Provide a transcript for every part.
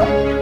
you.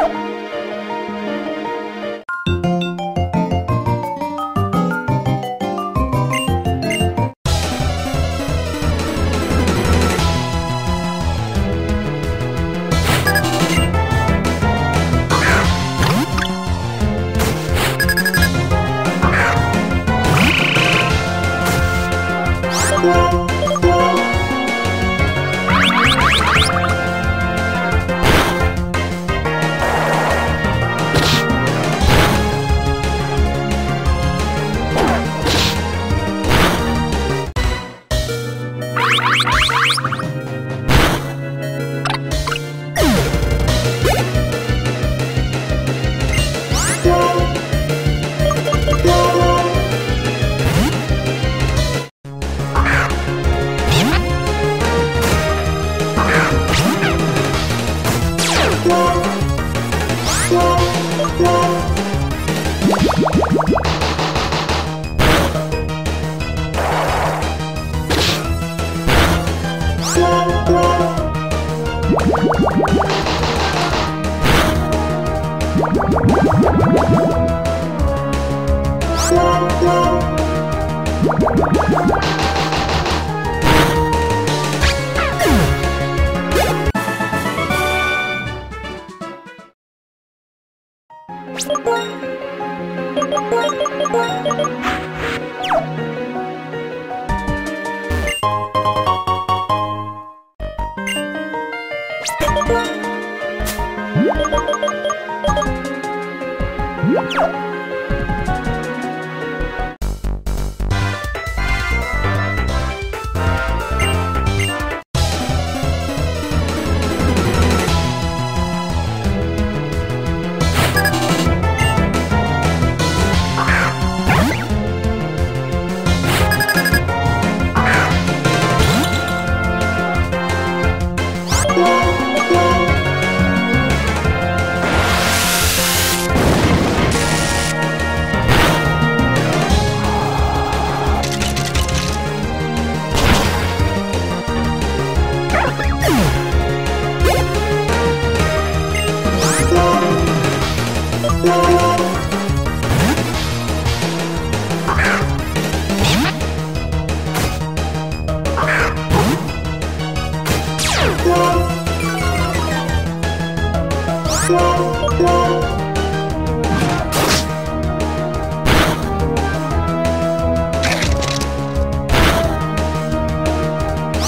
Thank Thank you. Música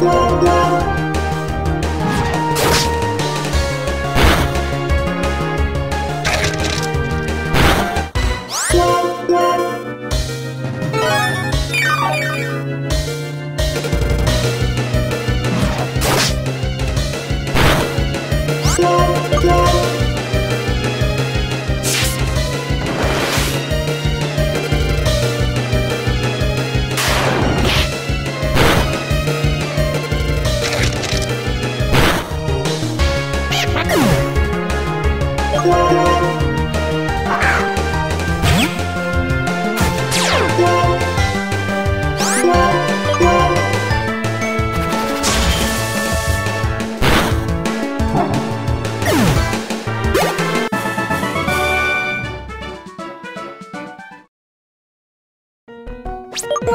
blah, blah. you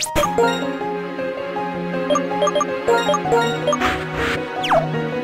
Thank you.